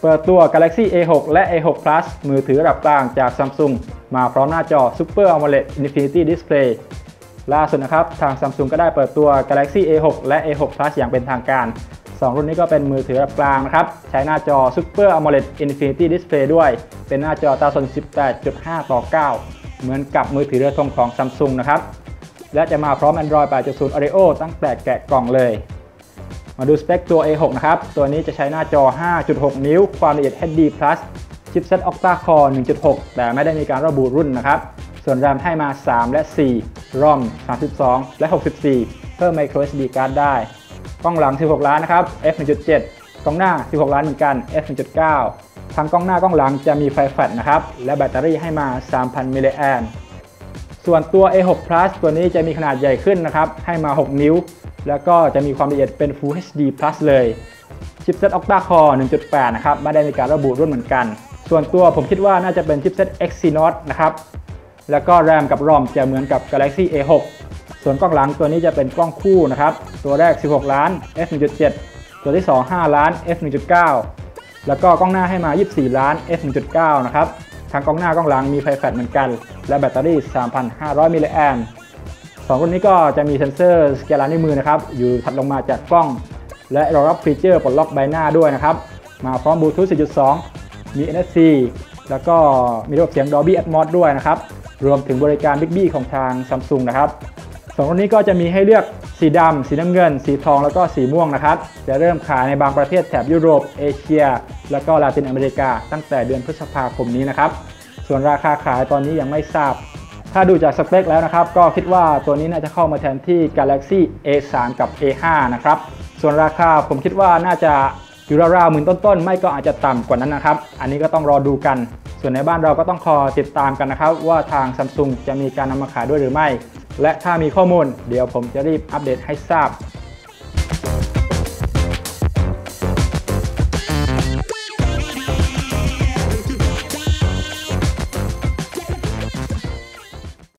เปิดตัว Galaxy A6 และ A6 Plus มือถือระดับกลางจาก Samsung มาพร้อมหน้าจอ Super AMOLED Infinity Display ล่าสุดนะครับ ทาง Samsung ก็ได้เปิดตัว Galaxy A6 และ A6 Plus อย่างเป็นทางการ 2 รุ่นนี้ก็เป็นมือถือระดับกลางนะครับ ใช้หน้าจอ Super AMOLED Infinity Display ด้วย เป็นหน้าจอตาสน18.5 ต่อ 9 เหมือนกับมือถือเรือธงของ Samsung นะครับ และจะมาพร้อม Android 8.0 Oreo ตั้งแต่แกะกล่องเลย มาดูสเปคตัว A6 นะครับ ตัวนี้จะใช้หน้าจอ 5.6 นิ้ว ความละเอียด HD+ ชิปเซ็ต Octa Core 1.6 แต่ไม่ได้มีการระบุรุ่นนะครับ ส่วน RAM ให้มา 3 และ 4 ROM 32 และ 64 เพิ่ม micro SD card ได้ กล้องหลัง 16 ล้านนะครับ f 1.7 กล้องหน้า 16 ล้านเหมือนกัน f 1.9ทางกล้องหน้ากล้องหลังจะมีไฟแฟลชนะครับ และแบตเตอรี่ให้มา 3,000 มิลลิแอมส่วนตัว A6 Plus ตัวนี้จะมีขนาดใหญ่ขึ้นนะครับ ให้มา 6 นิ้ว แล้วก็จะมีความละเอียดเป็น Full HD Plus เลยชิปเซ็ต Octa Core 1.8 นะครับ ไม่ได้มีการระบุรุ่นเหมือนกัน ส่วนตัวผมคิดว่าน่าจะเป็นชิปเซ็ต Exynos นะครับ แล้วก็ RAM กับ ROM จะเหมือนกับ Galaxy A6 ส่วนกล้องหลังตัวนี้จะเป็นกล้องคู่นะครับ ตัวแรก 16 ล้าน f 1.7 ตัวที่ 2 5 ล้าน f 1.9 แล้วก็กล้องหน้าให้มา 24 ล้าน f 1.9 นะครับ ทั้งกล้องหน้า กล้องหลังมีไฟแฟลชเหมือนกัน และแบตเตอรี่ 3,500 มิลลิแอมป์ 2 รุ่นนี้ก็จะมีเซ็นเซอร์สแกนลายนิ้วมือนะครับ อยู่ถัดลงมาจากกล้อง และรองรับ feature ปลดล็อกใบหน้าด้วยนะครับ มาพร้อมบลูทูธ 4.2 มี NFC แล้วก็มีระบบเสียง Dolby Atmos ด้วยนะครับ รวมถึงบริการ Bixby ของทาง Samsung นะครับสองรุ่นนี้ก็จะมีให้เลือกสีดำ สีน้ำเงิน สีทอง แล้วก็สีม่วงนะครับ จะเริ่มขายในบางประเทศแถบยุโรป เอเชีย แล้วก็ลาตินอเมริกา ตั้งแต่เดือนพฤษภาคมนี้นะครับ ส่วนราคาขายตอนนี้ยังไม่ทราบ ถ้าดูจากสเปคแล้วนะครับ ก็คิดว่าตัวนี้น่าจะเข้ามาแทนที่ Galaxy A3 กับ A5 นะครับ ส่วนราคาผมคิดว่าน่าจะอยู่ราวๆหมื่นต้นๆ ไม่ก็อาจจะต่ำกว่านั้นนะครับ อันนี้ก็ต้องรอดูกัน ส่วนในบ้านเราก็ต้องคอยติดตามกันนะครับ ว่าทาง Samsung จะมีการนำมาขายด้วยหรือไม่ และถ้ามีข้อมูล เดี๋ยวผมจะรีบอัปเดตให้ทราบ